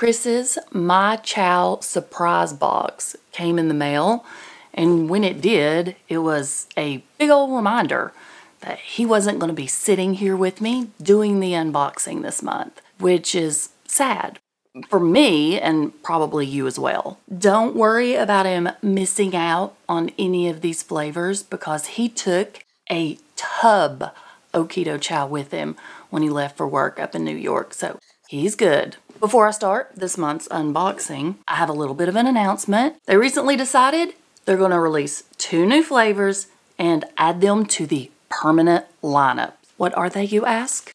Chris's My Chow surprise box came in the mail, and when it did, it was a big old reminder that he wasn't going to be sitting here with me doing the unboxing this month, which is sad for me and probably you as well. Don't worry about him missing out on any of these flavors because he took a tub of keto chow with him when he left for work up in New York. So he's good. Before I start this month's unboxing, I have a little bit of an announcement. They recently decided they're going to release two new flavors and add them to the permanent lineup. What are they, you ask?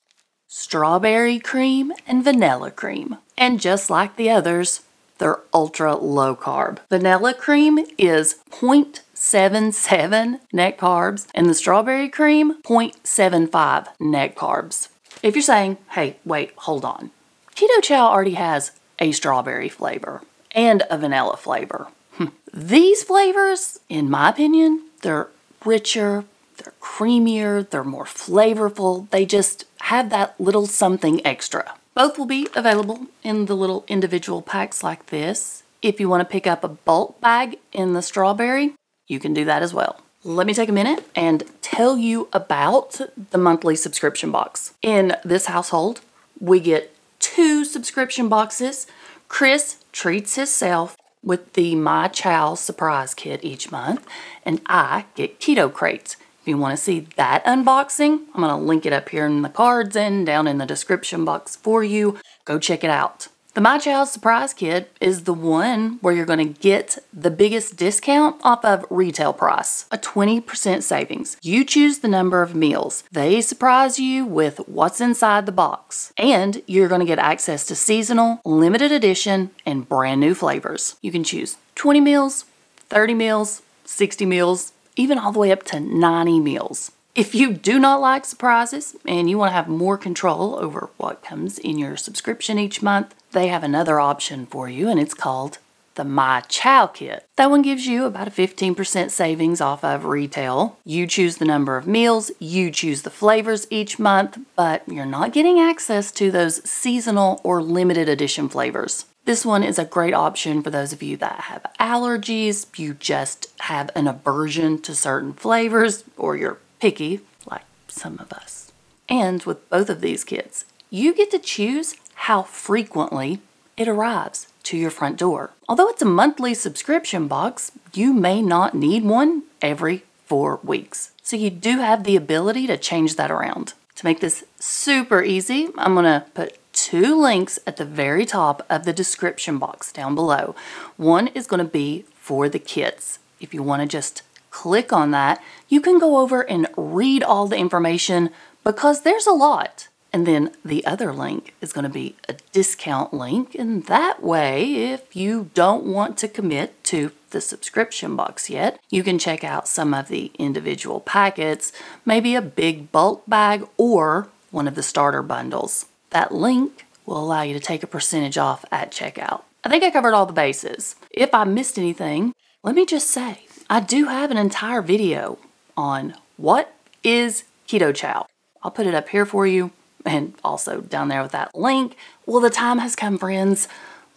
Strawberry cream and vanilla cream. And just like the others, they're ultra low carb. Vanilla cream is 0.77 net carbs, and the strawberry cream, 0.75 net carbs. If you're saying, hey, wait, hold on, Keto Chow already has a strawberry flavor and a vanilla flavor. Hmm. These flavors, in my opinion, they're richer, they're creamier, they're more flavorful. They just have that little something extra. Both will be available in the little individual packs like this. If you want to pick up a bulk bag in the strawberry, you can do that as well. Let me take a minute and tell you about the monthly subscription box. In this household, we get two subscription boxes. Chris treats himself with the My Chow surprise kit each month, and I get KetoKrates. If you want to see that unboxing, I'm going to link it up here in the cards and down in the description box for you. Go check it out. The My Chow Surprise Kit is the one where you're going to get the biggest discount off of retail price, a 20% savings. You choose the number of meals. They surprise you with what's inside the box. And you're going to get access to seasonal, limited edition, and brand new flavors. You can choose 20 meals, 30 meals, 60 meals, even all the way up to 90 meals. If you do not like surprises and you want to have more control over what comes in your subscription each month, they have another option for you and it's called the My Chow Kit. That one gives you about a 15% savings off of retail. You choose the number of meals, you choose the flavors each month, but you're not getting access to those seasonal or limited edition flavors. This one is a great option for those of you that have allergies, you just have an aversion to certain flavors, or you're picky, like some of us. And with both of these kits, you get to choose how frequently it arrives to your front door. Although it's a monthly subscription box, you may not need one every four weeks. So you do have the ability to change that around. To make this super easy, I'm gonna put two links at the very top of the description box down below. One is gonna be for the kits. If you wanna just click on that, you can go over and read all the information because there's a lot. And then the other link is going to be a discount link. And that way, if you don't want to commit to the subscription box yet, you can check out some of the individual packets, maybe a big bulk bag or one of the starter bundles. That link will allow you to take a percentage off at checkout. I think I covered all the bases. If I missed anything, let me just say I do have an entire video on what is keto chow. I'll put it up here for you and also down there with that link. Well, the time has come, friends.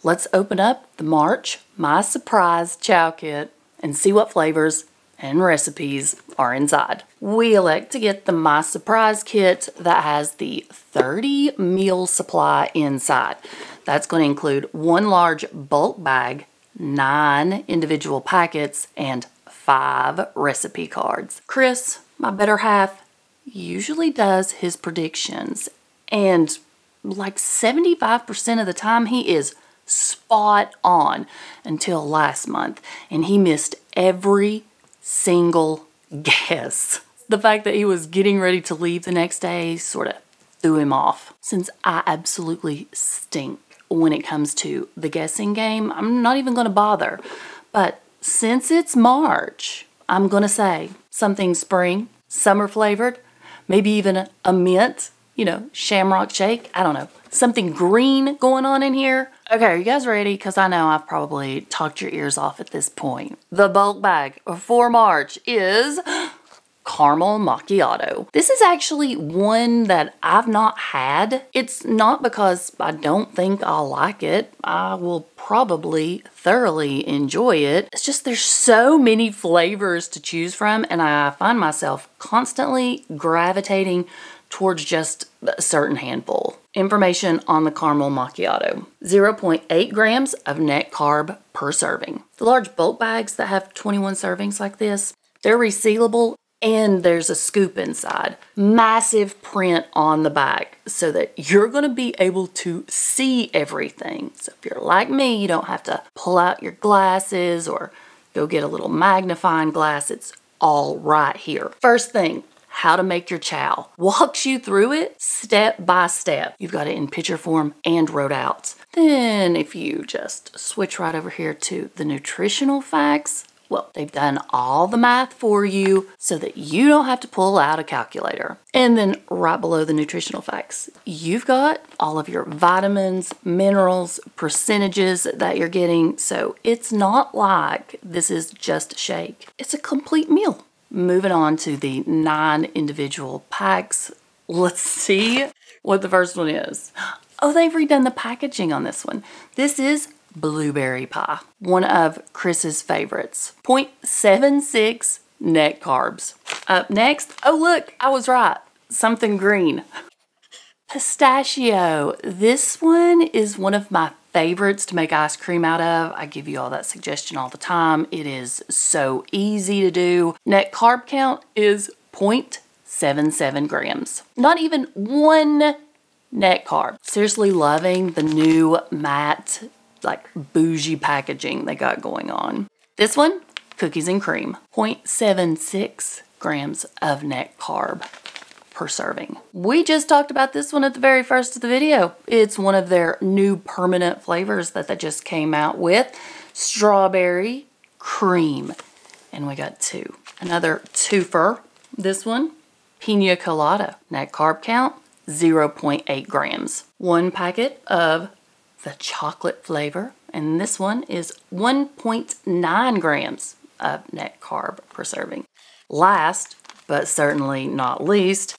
Let's open up the March My Surprise Chow Kit and see what flavors and recipes are inside. We elect to get the My Surprise Kit that has the 30 meal supply inside. That's going to include one large bulk bag, nine individual packets, and five recipe cards. Chris, my better half, usually does his predictions and like 75% of the time, he is spot on until last month. And he missed every single guess. The fact that he was getting ready to leave the next day sort of threw him off. Since I absolutely stink when it comes to the guessing game, I'm not even going to bother. But since it's March, I'm going to say something spring, summer flavored, maybe even a, a mint you know, shamrock shake. I don't know. Something green going on in here. Okay, are you guys ready? Because I know I've probably talked your ears off at this point. The bulk bag for March is caramel macchiato. This is actually one that I've not had. It's not because I don't think I'll like it. I will probably thoroughly enjoy it. It's just there's so many flavors to choose from and I find myself constantly gravitating towards just a certain handful. Information on the caramel macchiato. 0.8 grams of net carb per serving. The large bulk bags that have 21 servings like this, they're resealable and there's a scoop inside. Massive print on the back so that you're going to be able to see everything. So if you're like me, you don't have to pull out your glasses or go get a little magnifying glass. It's all right here. First thing, how to make your chow. Walks you through it step by step. You've got it in picture form and wrote out. Then if you just switch right over here to the nutritional facts, well, they've done all the math for you so that you don't have to pull out a calculator. And then right below the nutritional facts, you've got all of your vitamins, minerals, percentages that you're getting. So it's not like this is just a shake. It's a complete meal. Moving on to the nine individual packs. Let's see what the first one is. Oh, they've redone the packaging on this one. This is blueberry pie, one of Chris's favorites. 0.76 net carbs. Up next, oh look, I was right, something green. Pistachio. This one is one of my favorites to make ice cream out of. I give you all that suggestion all the time. It is so easy to do. Net carb count is 0.77 grams. Not even one net carb. Seriously loving the new matte like bougie packaging they got going on. This one, cookies and cream, 0.76 grams of net carb per serving. We just talked about this one at the very first of the video. It's one of their new permanent flavors that they just came out with. Strawberry cream. And we got two. Another twofer. This one, pina colada. Net carb count, 0.8 grams. One packet of the chocolate flavor. And this one is 1.9 grams of net carb per serving. Last, but certainly not least,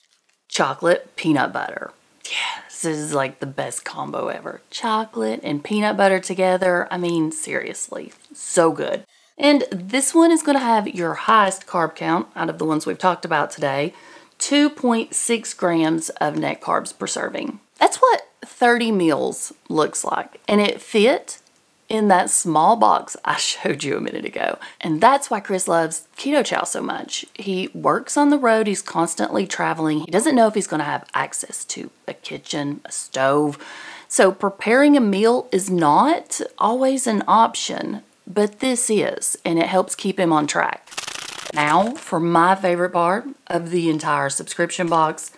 chocolate peanut butter. Yes, this is like the best combo ever. Chocolate and peanut butter together. I mean, seriously, so good. And this one is going to have your highest carb count out of the ones we've talked about today 2.6 grams of net carbs per serving. That's what 30 meals looks like. And it fit in that small box I showed you a minute ago. And that's why Chris loves Keto Chow so much. He works on the road, he's constantly traveling. He doesn't know if he's going to have access to a kitchen, a stove. So preparing a meal is not always an option, but this is, and it helps keep him on track. Now, for my favorite part of the entire subscription box,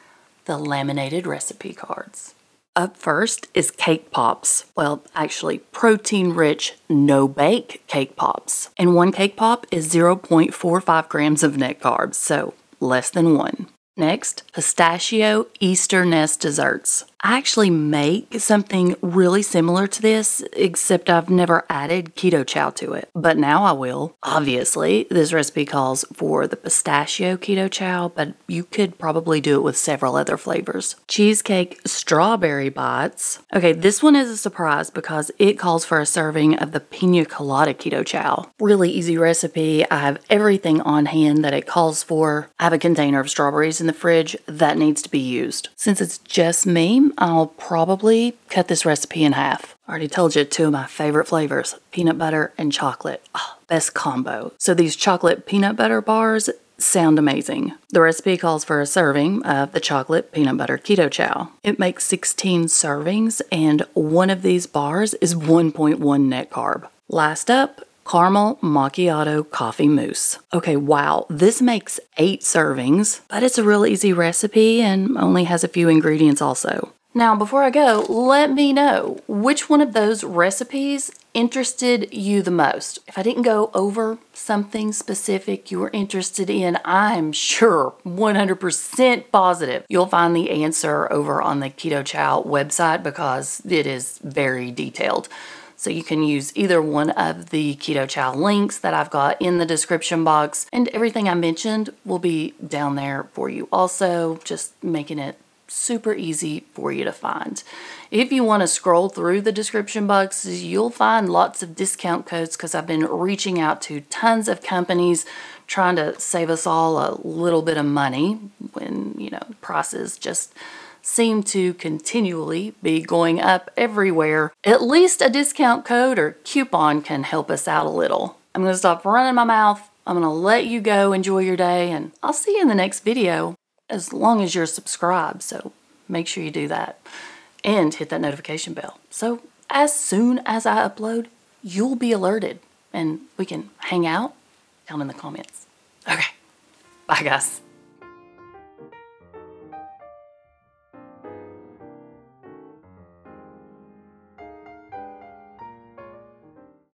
the laminated recipe cards. Up first is cake pops. Well, actually, protein rich, no bake cake pops. And one cake pop is 0.45 grams of net carbs, so less than one. Next, pistachio Easter nest desserts. I actually make something really similar to this, except I've never added keto chow to it, but now I will. Obviously, this recipe calls for the pistachio keto chow, but you could probably do it with several other flavors. Cheesecake strawberry bites. Okay, this one is a surprise because it calls for a serving of the pina colada keto chow. Really easy recipe. I have everything on hand that it calls for. I have a container of strawberries in the fridge that needs to be used. Since it's just me, I'll probably cut this recipe in half. I already told you two of my favorite flavors, peanut butter and chocolate. Oh, best combo. So these chocolate peanut butter bars sound amazing. The recipe calls for a serving of the chocolate peanut butter keto chow. It makes 16 servings and one of these bars is 1.1 net carb. Last up, caramel macchiato coffee mousse. Okay, wow, this makes eight servings, but it's a real easy recipe and only has a few ingredients also. Now, before I go, let me know which one of those recipes interested you the most. If I didn't go over something specific you were interested in, I'm sure 100% positive you'll find the answer over on the Keto Chow website because it is very detailed. So you can use either one of the Keto Chow links that I've got in the description box. And everything I mentioned will be down there for you also, just making it super easy for you to find. If you want to scroll through the description boxes, you'll find lots of discount codes because I've been reaching out to tons of companies trying to save us all a little bit of money when, you know, prices just seem to continually be going up everywhere. At least a discount code or coupon can help us out a little. I'm going to stop running my mouth. I'm going to let you go enjoy your day and I'll see you in the next video as long as you're subscribed. So make sure you do that and hit that notification bell. So as soon as I upload, you'll be alerted and we can hang out down in the comments. Okay, bye guys.